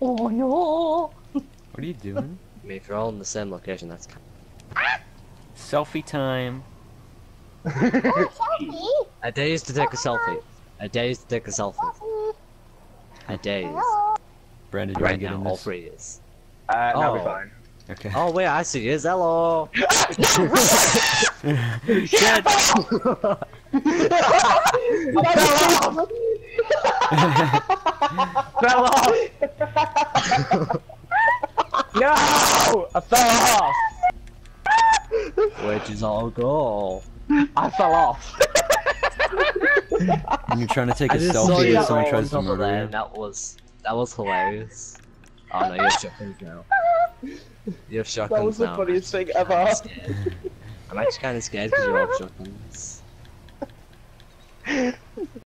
Oh no! What are you doing? I mean, if you're all in the same location, that's kind Selfie time. Selfie! I dare you to take a selfie. I dare you to take a selfie. Selfie! I dare you. Brandon, you wanna Right get now, in all this? three is. Uh, that'll be Oh. fine. Okay. Oh wait, I see you. Hello. Shit! Fell off! no! I fell off! Which is you all go? I fell off. When you're trying to take a I just saw selfie you and someone tries to murder that, you. That was that was hilarious. Oh no, you have shotguns now. You have shotguns now. That was the now. funniest thing I'm ever. I'm actually kind of scared because you have shotguns.